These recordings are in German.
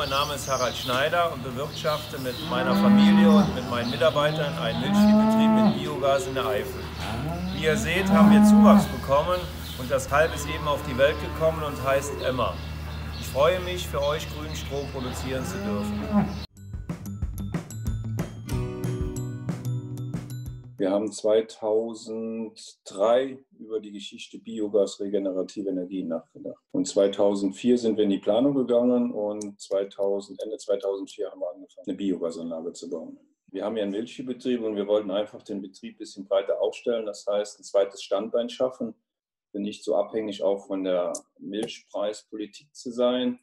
mein Name ist Harald Schneider und bewirtschafte mit meiner Familie und mit meinen Mitarbeitern einen Milchviehbetrieb mit Biogas in der Eifel. Wie ihr seht, haben wir Zuwachs bekommen und das Kalb ist eben auf die Welt gekommen und heißt Emma. Ich freue mich, für euch grünen Strom produzieren zu dürfen. Wir haben 2003 über die Geschichte Biogas regenerative Energien nachgedacht. Und 2004 sind wir in die Planung gegangen und 2000, Ende 2004 haben wir angefangen, eine Biogasanlage zu bauen. Wir haben ja einen Milchviehbetrieb und wir wollten einfach den Betrieb ein bisschen breiter aufstellen. Das heißt, ein zweites Standbein schaffen, nicht so abhängig auch von der Milchpreispolitik zu sein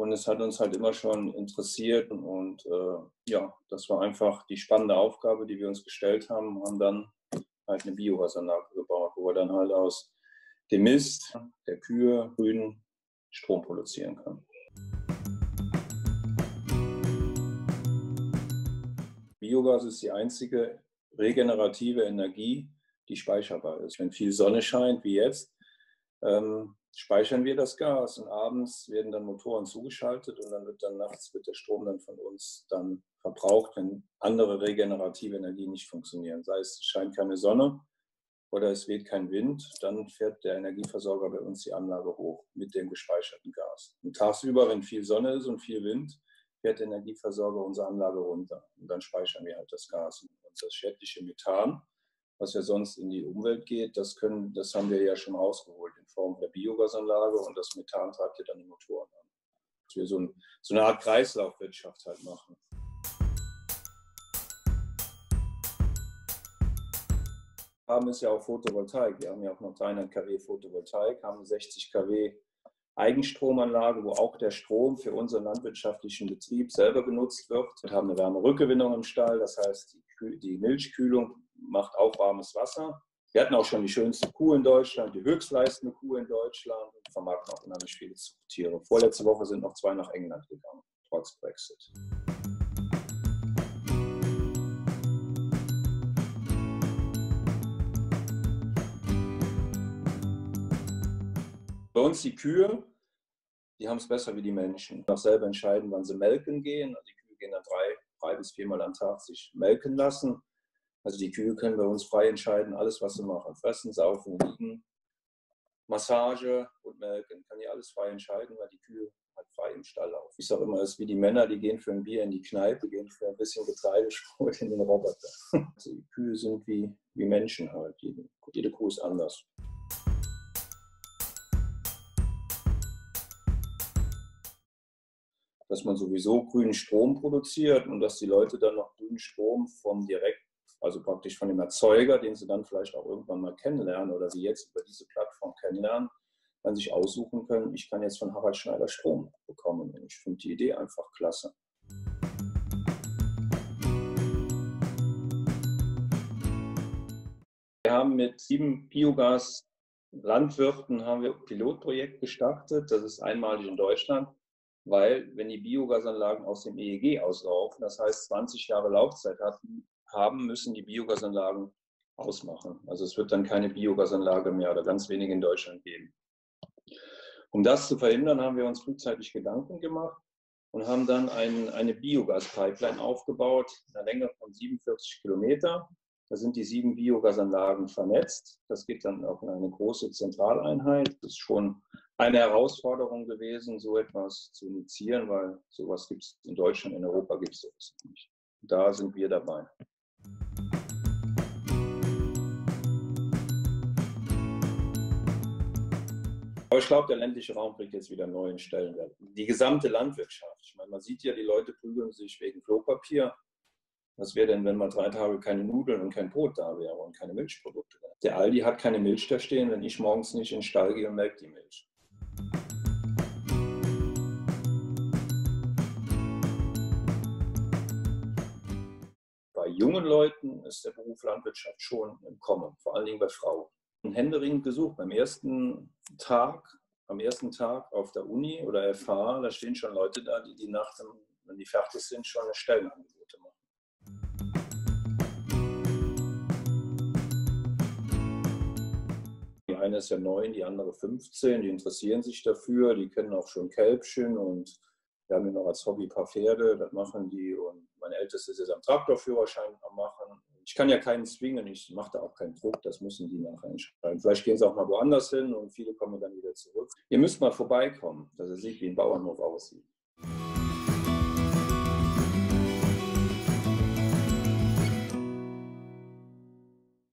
und es hat uns halt immer schon interessiert und äh, ja, das war einfach die spannende Aufgabe, die wir uns gestellt haben, haben dann halt eine Biogasanlage gebaut, wo wir dann halt aus dem Mist der Kühe grünen Strom produzieren können. Biogas ist die einzige regenerative Energie, die speicherbar ist. Wenn viel Sonne scheint, wie jetzt, ähm, speichern wir das Gas und abends werden dann Motoren zugeschaltet und dann wird dann nachts wird der Strom dann von uns dann verbraucht, wenn andere regenerative Energien nicht funktionieren. Sei es scheint keine Sonne oder es weht kein Wind, dann fährt der Energieversorger bei uns die Anlage hoch mit dem gespeicherten Gas. Und tagsüber, wenn viel Sonne ist und viel Wind, fährt der Energieversorger unsere Anlage runter und dann speichern wir halt das Gas. Und das schädliche Methan, was ja sonst in die Umwelt geht, das, können, das haben wir ja schon rausgeholt in Form der Biogasanlage und das Methan treibt ja dann die Motoren an. Dass wir so, ein, so eine Art Kreislaufwirtschaft halt machen. haben ist ja auch Photovoltaik. Wir haben ja auch noch 300 kW Photovoltaik, haben 60 kW Eigenstromanlage, wo auch der Strom für unseren landwirtschaftlichen Betrieb selber genutzt wird. Wir haben eine Wärmerückgewinnung im Stall, das heißt, die Milchkühlung macht auch warmes Wasser. Wir hatten auch schon die schönste Kuh in Deutschland, die höchstleistende Kuh in Deutschland und vermarkten auch unheimlich viele Tiere. Vorletzte Woche sind noch zwei nach England gegangen, trotz Brexit. Bei uns die Kühe, die haben es besser wie die Menschen. Auch selber entscheiden, wann sie melken gehen. Die Kühe gehen dann drei, drei bis viermal am Tag sich melken lassen. Also die Kühe können bei uns frei entscheiden, alles, was sie machen. Fressen, saufen, liegen, Massage und melken. Kann die alles frei entscheiden, weil die Kühe halt frei im Stall laufen. Ich sage immer, es ist wie die Männer, die gehen für ein Bier in die Kneipe, gehen für ein bisschen Getreideschrot in den Roboter. Also die Kühe sind wie, wie Menschen halt. Jede, jede Kuh ist anders. dass man sowieso grünen Strom produziert und dass die Leute dann noch grünen Strom vom direkt also praktisch von dem Erzeuger, den sie dann vielleicht auch irgendwann mal kennenlernen oder sie jetzt über diese Plattform kennenlernen, dann sich aussuchen können, ich kann jetzt von Harald Schneider Strom bekommen. Und ich finde die Idee einfach klasse. Wir haben mit sieben Biogas-Landwirten haben wir ein Pilotprojekt gestartet. Das ist einmalig in Deutschland, weil wenn die Biogasanlagen aus dem EEG auslaufen, das heißt 20 Jahre Laufzeit hatten, haben, müssen die Biogasanlagen ausmachen. Also es wird dann keine Biogasanlage mehr oder ganz wenige in Deutschland geben. Um das zu verhindern, haben wir uns frühzeitig Gedanken gemacht und haben dann ein, eine Biogas-Pipeline aufgebaut, einer Länge von 47 Kilometer. Da sind die sieben Biogasanlagen vernetzt. Das geht dann auch in eine große Zentraleinheit. Das ist schon eine Herausforderung gewesen, so etwas zu initiieren, weil sowas gibt es in Deutschland, in Europa gibt es sowas nicht. Da sind wir dabei. Aber ich glaube, der ländliche Raum kriegt jetzt wieder neuen Stellenwert. Die gesamte Landwirtschaft. Ich meine, man sieht ja, die Leute prügeln sich wegen Klopapier. Was wäre denn, wenn mal drei Tage keine Nudeln und kein Brot da wäre und keine Milchprodukte? Der Aldi hat keine Milch da stehen, wenn ich morgens nicht in den Stall gehe und melke die Milch. Bei jungen Leuten ist der Beruf Landwirtschaft schon im Kommen, vor allen Dingen bei Frauen händeringend gesucht. Beim ersten Tag, am ersten Tag auf der Uni oder FH, da stehen schon Leute da, die die Nacht, wenn die fertig sind, schon eine Stellenangebote machen. Die eine ist ja neun, die andere 15, die interessieren sich dafür, die kennen auch schon Kälbchen und Wir haben hier noch als Hobby ein paar Pferde, das machen die. Und mein Ältester ist jetzt am Traktorführerschein am machen. Ich kann ja keinen zwingen, ich mache da auch keinen Druck, das müssen die nachher entscheiden. Vielleicht gehen sie auch mal woanders hin und viele kommen dann wieder zurück. Ihr müsst mal vorbeikommen, dass ihr seht, wie ein Bauernhof aussieht.